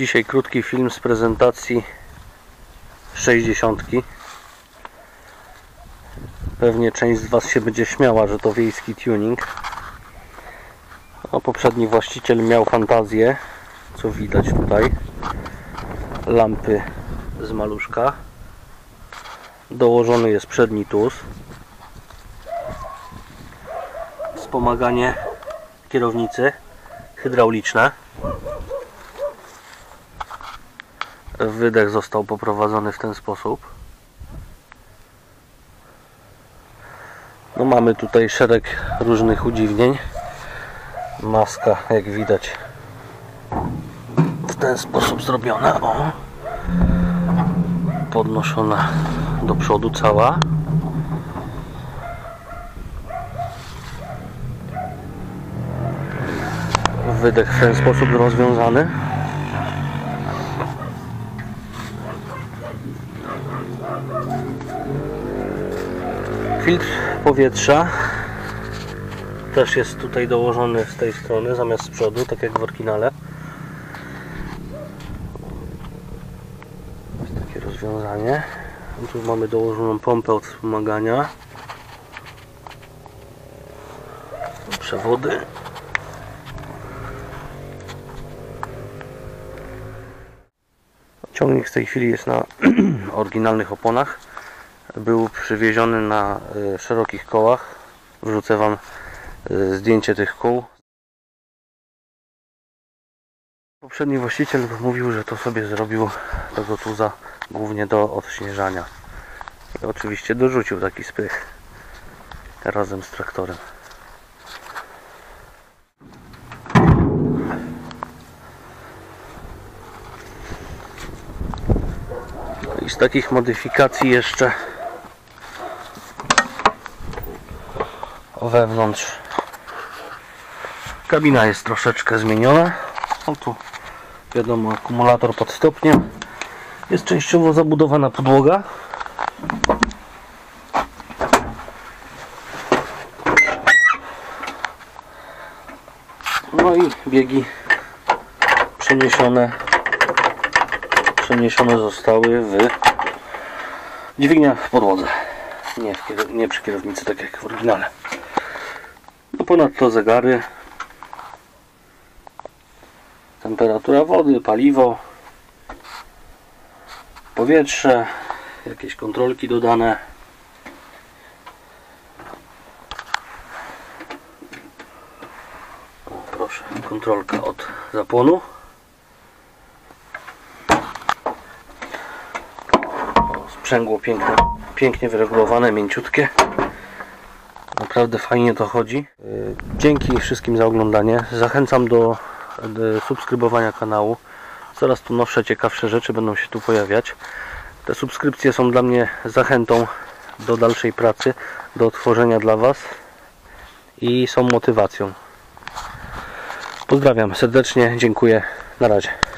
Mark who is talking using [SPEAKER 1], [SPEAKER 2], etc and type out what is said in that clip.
[SPEAKER 1] Dzisiaj krótki film z prezentacji 60. Pewnie część z Was się będzie śmiała, że to wiejski tuning. A poprzedni właściciel miał fantazję, co widać tutaj. Lampy z maluszka. Dołożony jest przedni tuz. Wspomaganie kierownicy hydrauliczne. Wydech został poprowadzony w ten sposób. No mamy tutaj szereg różnych udziwnień. Maska, jak widać, ten sposób zrobiona. O. Podnoszona do przodu cała. Wydech w ten sposób rozwiązany. Filtr powietrza też jest tutaj dołożony z tej strony zamiast z przodu, tak jak w oryginale. Jest takie rozwiązanie. Tu mamy dołożoną pompę od wspomagania. Przewody. Ciągnik w tej chwili jest na oryginalnych oponach był przywieziony na y, szerokich kołach. Wrzucę Wam y, zdjęcie tych kół. Poprzedni właściciel mówił, że to sobie zrobił tego tuza głównie do odśnieżania. I oczywiście dorzucił taki spych razem z traktorem. I z takich modyfikacji jeszcze wewnątrz kabina jest troszeczkę zmieniona no tu wiadomo akumulator pod stopniem. Jest częściowo zabudowana podłoga. No i biegi przeniesione przeniesione zostały w dźwignia w podłodze. Nie, nie przy kierownicy tak jak w oryginale. No ponadto zegary temperatura wody, paliwo powietrze jakieś kontrolki dodane o, proszę, kontrolka od zapłonu sprzęgło piękne, pięknie wyregulowane, mięciutkie Naprawdę fajnie to chodzi. Dzięki wszystkim za oglądanie. Zachęcam do subskrybowania kanału. Coraz tu nowsze, ciekawsze rzeczy będą się tu pojawiać. Te subskrypcje są dla mnie zachętą do dalszej pracy, do tworzenia dla Was i są motywacją. Pozdrawiam serdecznie, dziękuję. Na razie.